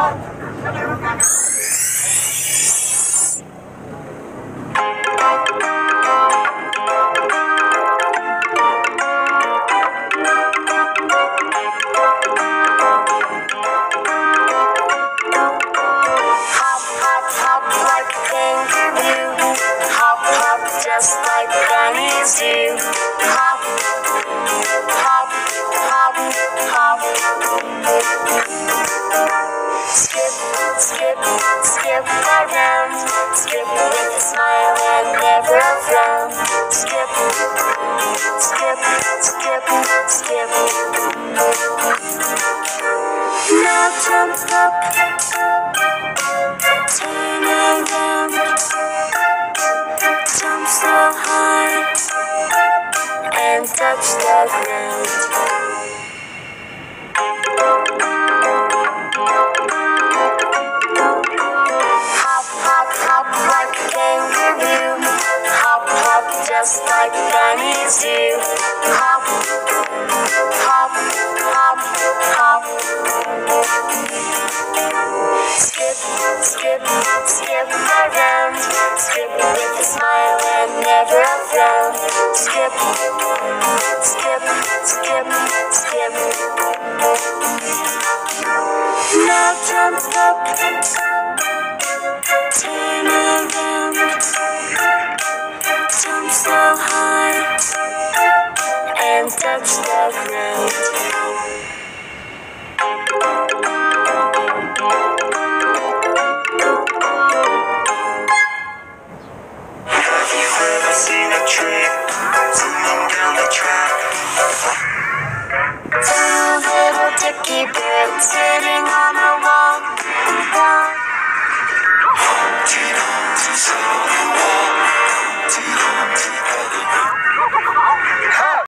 Hop, skip, skip around. Skip with a smile and never a frown. Skip, skip, skip, skip. Now jump up. Turn around, jump so high, and touch the ground. Skip, skip around. Skip with a smile and never a frown. Skip, skip, skip, skip. Now jump up,